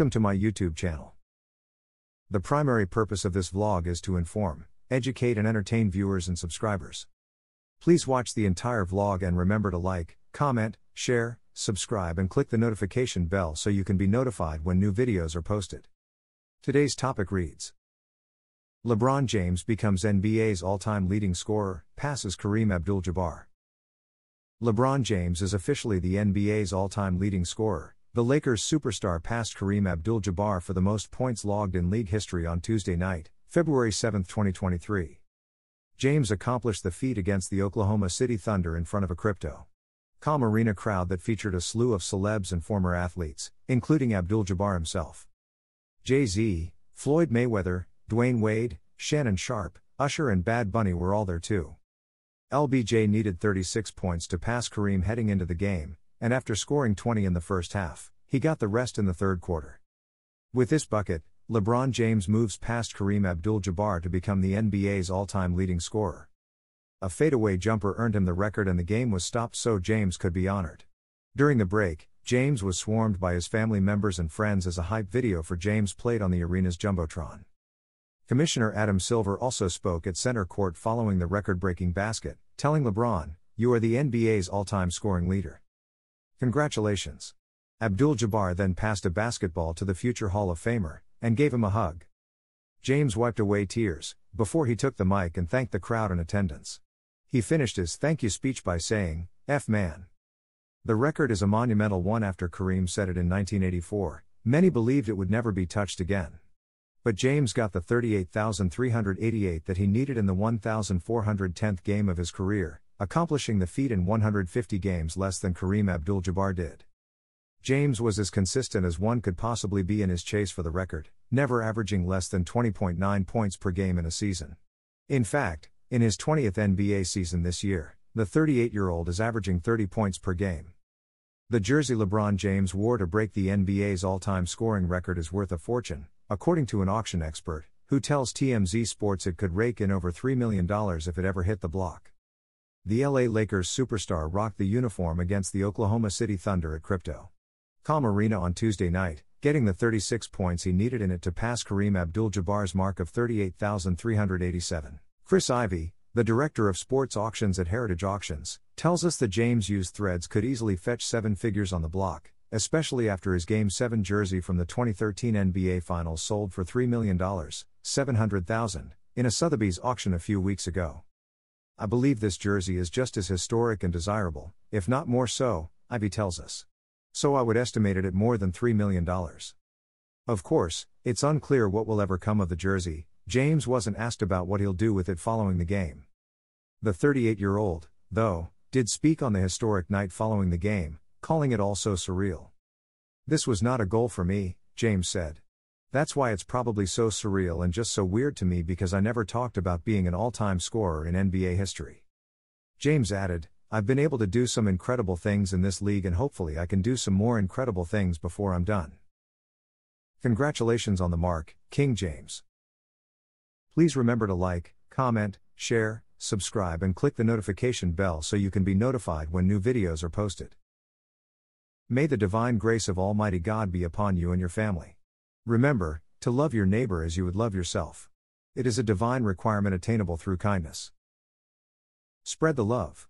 Welcome to my YouTube channel. The primary purpose of this vlog is to inform, educate, and entertain viewers and subscribers. Please watch the entire vlog and remember to like, comment, share, subscribe, and click the notification bell so you can be notified when new videos are posted. Today's topic reads LeBron James becomes NBA's all time leading scorer, passes Kareem Abdul Jabbar. LeBron James is officially the NBA's all time leading scorer. The Lakers superstar passed Kareem Abdul Jabbar for the most points logged in league history on Tuesday night, February 7, 2023. James accomplished the feat against the Oklahoma City Thunder in front of a crypto. Calm arena crowd that featured a slew of celebs and former athletes, including Abdul Jabbar himself. Jay Z, Floyd Mayweather, Dwyane Wade, Shannon Sharpe, Usher, and Bad Bunny were all there too. LBJ needed 36 points to pass Kareem heading into the game, and after scoring 20 in the first half, he got the rest in the third quarter. With this bucket, LeBron James moves past Kareem Abdul Jabbar to become the NBA's all time leading scorer. A fadeaway jumper earned him the record and the game was stopped so James could be honored. During the break, James was swarmed by his family members and friends as a hype video for James played on the arena's Jumbotron. Commissioner Adam Silver also spoke at center court following the record breaking basket, telling LeBron, You are the NBA's all time scoring leader. Congratulations. Abdul Jabbar then passed a basketball to the future Hall of Famer, and gave him a hug. James wiped away tears, before he took the mic and thanked the crowd in attendance. He finished his thank you speech by saying, F man. The record is a monumental one after Kareem set it in 1984, many believed it would never be touched again. But James got the 38,388 that he needed in the 1,410th game of his career, accomplishing the feat in 150 games less than Kareem Abdul Jabbar did. James was as consistent as one could possibly be in his chase for the record, never averaging less than 20.9 points per game in a season. In fact, in his 20th NBA season this year, the 38 year old is averaging 30 points per game. The jersey LeBron James wore to break the NBA's all time scoring record is worth a fortune, according to an auction expert, who tells TMZ Sports it could rake in over $3 million if it ever hit the block. The LA Lakers superstar rocked the uniform against the Oklahoma City Thunder at Crypto. Calm Arena on Tuesday night, getting the 36 points he needed in it to pass Kareem Abdul Jabbar's mark of 38,387. Chris Ivy, the director of sports auctions at Heritage Auctions, tells us the James used threads could easily fetch seven figures on the block, especially after his Game 7 jersey from the 2013 NBA Finals sold for $3 million, 700,000, in a Sotheby's auction a few weeks ago. I believe this jersey is just as historic and desirable, if not more so, Ivy tells us. So I would estimate it at more than $3 million. Of course, it's unclear what will ever come of the jersey, James wasn't asked about what he'll do with it following the game. The 38 year old, though, did speak on the historic night following the game, calling it all so surreal. This was not a goal for me, James said. That's why it's probably so surreal and just so weird to me because I never talked about being an all time scorer in NBA history. James added, I've been able to do some incredible things in this league and hopefully I can do some more incredible things before I'm done. Congratulations on the mark, King James. Please remember to like, comment, share, subscribe, and click the notification bell so you can be notified when new videos are posted. May the divine grace of Almighty God be upon you and your family. Remember, to love your neighbor as you would love yourself. It is a divine requirement attainable through kindness. Spread the love.